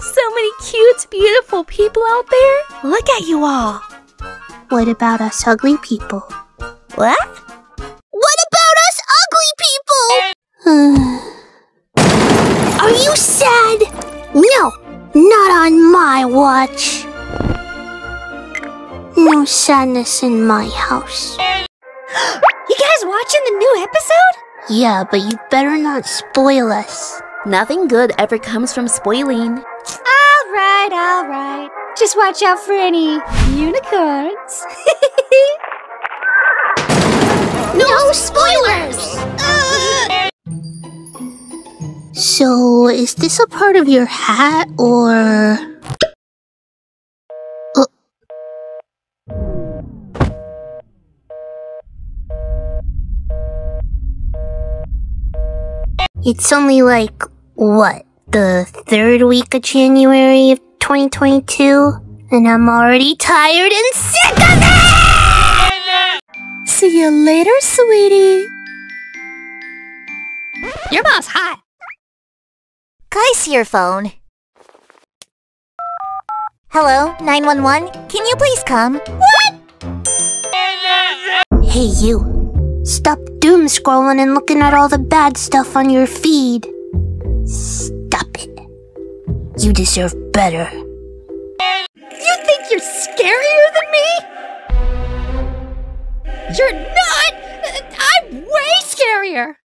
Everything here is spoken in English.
so many cute, beautiful people out there. Look at you all. What about us ugly people? What? What about us ugly people? Are you sad? No, not on my watch. No sadness in my house. You guys watching the new episode? Yeah, but you better not spoil us. Nothing good ever comes from spoiling. All right, all right. Just watch out for any unicorns. No spoilers! So, is this a part of your hat or. Uh, It's only like, what, the third week of January of 2022? And I'm already tired and sick of it! See you later, sweetie. Your mom's hot. Can I see your phone? Hello, 911? Can you please come? What? Hey, you. Stop doom scrolling and looking at all the bad stuff on your feed. Stop it. You deserve better. You think you're scarier than me? You're not! I'm way scarier!